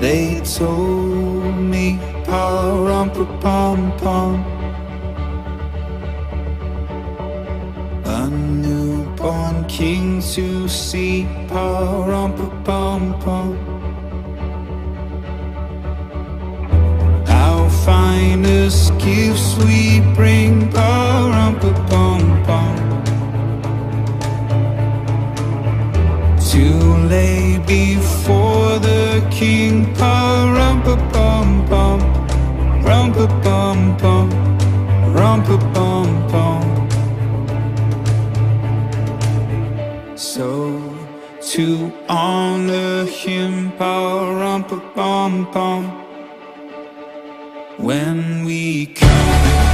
They told me pa-rum pom pom A newborn king to see pa-rum pom pom Our finest gifts we bring before the king, pa rumpa pum pum, rumpa pum pum, rumpa pum pum. So to honor him, pa rumpa pum pum. When we come.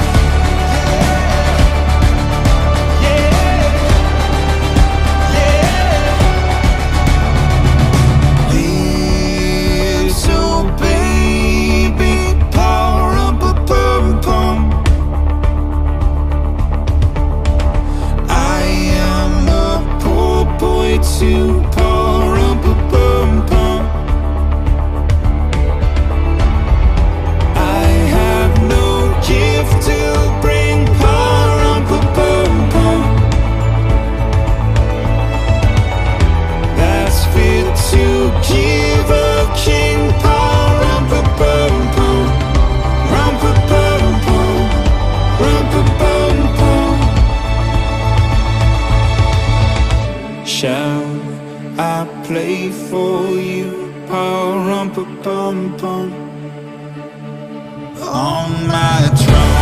Play for you. Pa-rum-pa-pum-pum On my drum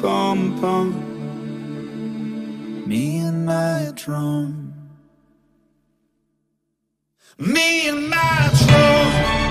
pa-rum-pa-pum-pum, me and my drum. Me and my drum.